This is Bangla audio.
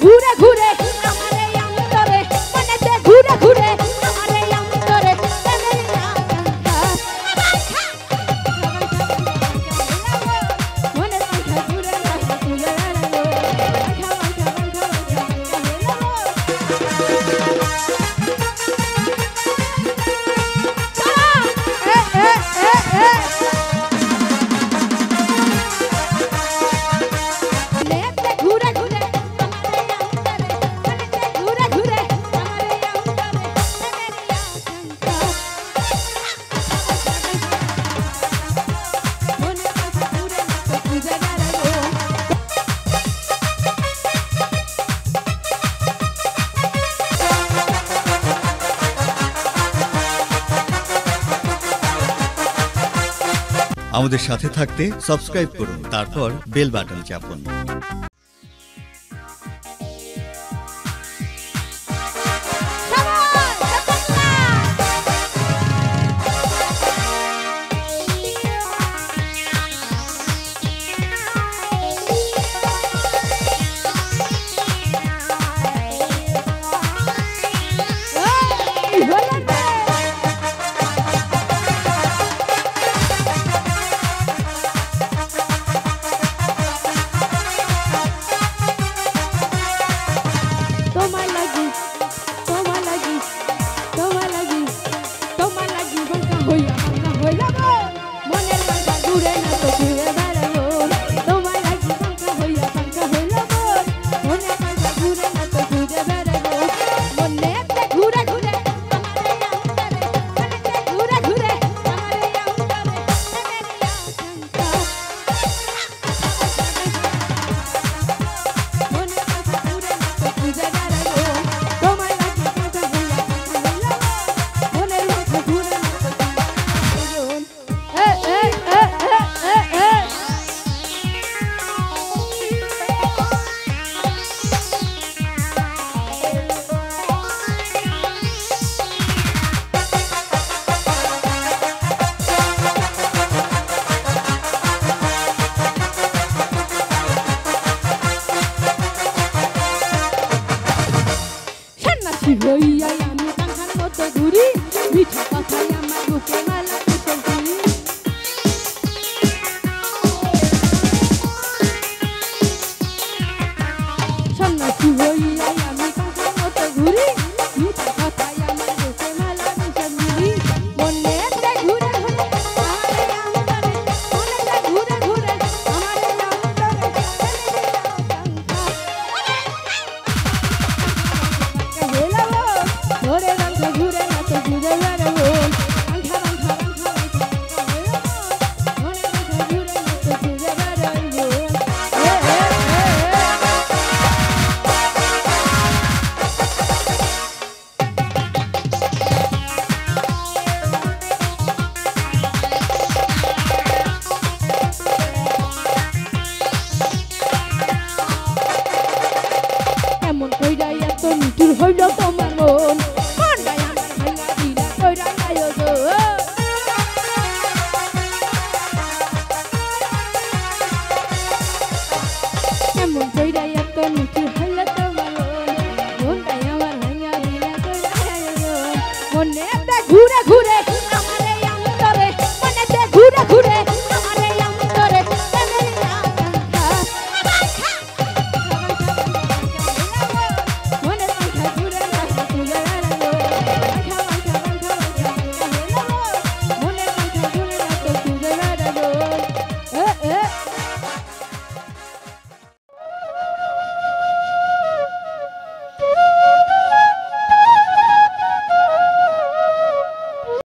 Good gura. আমাদের সাথে থাকতে সাবস্ক্রাইব করুন তারপর বেল বাটন চাপুন। লইয়াই আমি কাঙ্খার মতো ঘুরি মিঠা কথাই আমার বুকে মনে ঘুরে ঘুরে